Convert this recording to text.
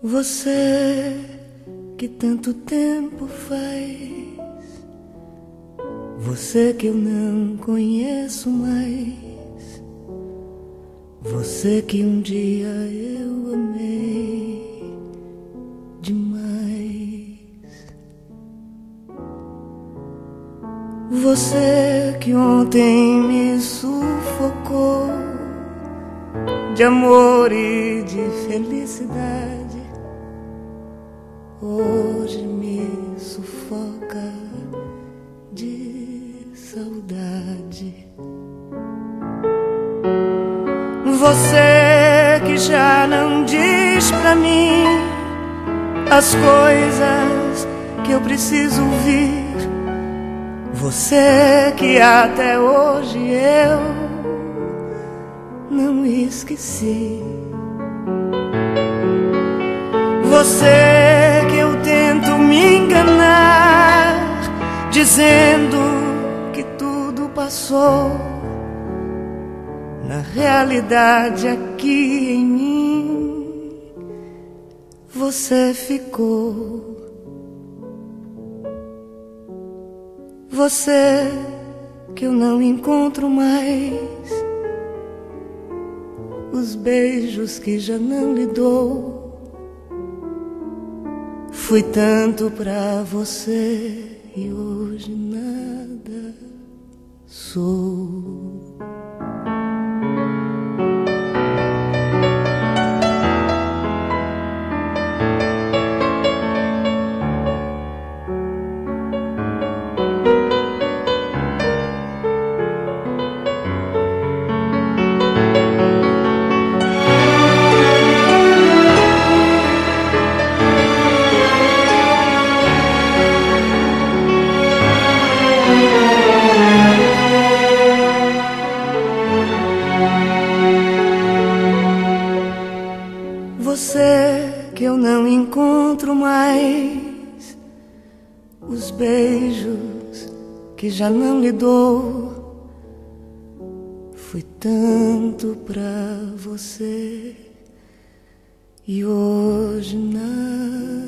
Você que tanto tempo faz, você que eu não conheço mais, você que um dia eu amei demais. Você que ontem me sufocou de amor e de felicidade hoje me sufoca de saudade. Você que já não diz pra mim as coisas que eu preciso ouvir. Você que até hoje eu não esqueci. Você dizendo que tudo passou. Na realidade, aqui em mim, você ficou. Você que eu não encontro mais, os beijos que já não lhe dou Fui tanto pra você e hoje nada sou. Que eu não encontro mais, os beijos que já não lhe dou. Fui tanto pra você e hoje nada.